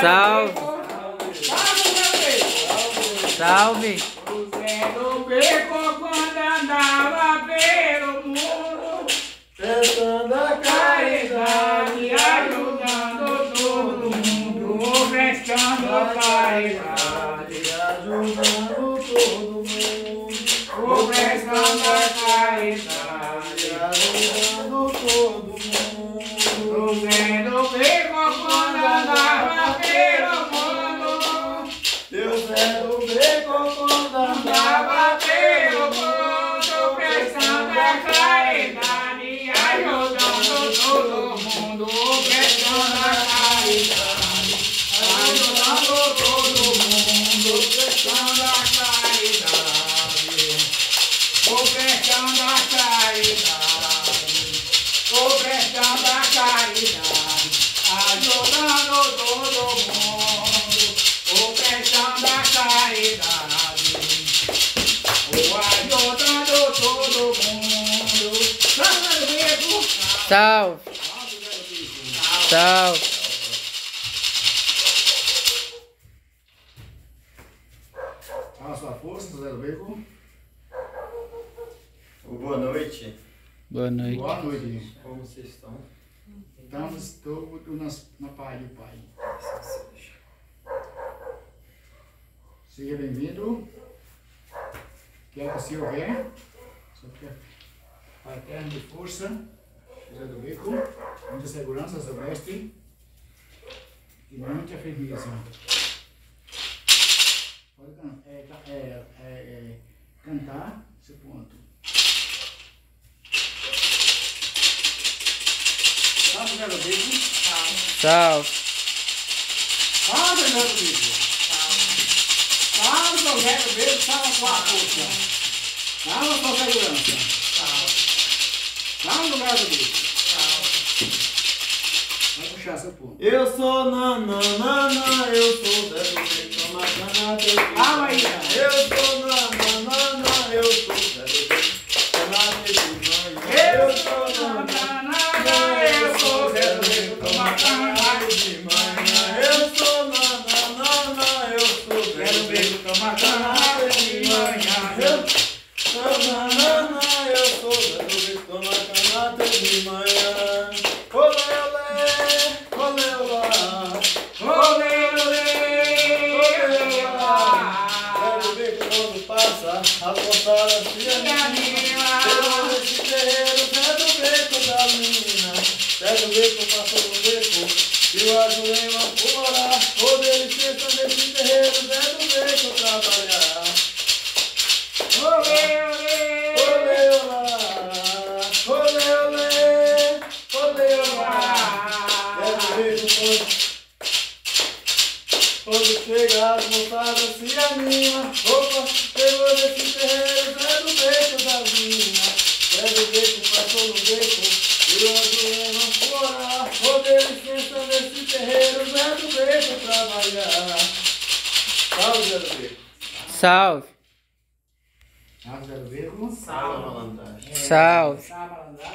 Salve. Salve, Salve. O Zé do Beco quando andava pelo mundo, Tentando a caridade, ajudando todo mundo, prestando caridade, Ajudando todo mundo. prestando caridade. Ajudando todo mundo. Salve! Salve. A sua força, Zé Beco. Boa noite. Boa noite. Boa noite. Como vocês estão? Estamos todos nas- na paz do Pai. Seja bem-vindo. Quer que o Senhor venha. Quer Pai eterno de força. Zé do Beco. Muita segurança, seu mestre. E muita firmeza. Pode é, é, é, é, cantar seu ponto. Salve, Zé do Beco. Salve. Salve, Zé do Beco. Salve, meu Zé do Beco. Salve, sua força. Salve, sua segurança. Salve, Zé do Beco. Vai puxar seu ponto. Eu sou nananana, eu sou Zé do teu filho. Calma aí, cara. Eu sou passa a moçada se anima. Eu nesse terreiro, Zé do Beco da mina. Zé do Beco passou no beco e o Azulema fora. Ô, dê licença nesse terreiro, Zé do Beco trabalhar. Olê, olê, Olê, olê, olê, olê, olá. Zé do Beco quando chega as moçadas se anima Opa, pegou nesse terreiro Zé do beco da mina Zé do beco passou no beco E o azuleiro fora Vou ter licença nesse terreiro Zé do beco trabalhar Salve Zé do beco Salve. Salve, Zé do Beco. Salve malandragem Salve. Salve, malandragem.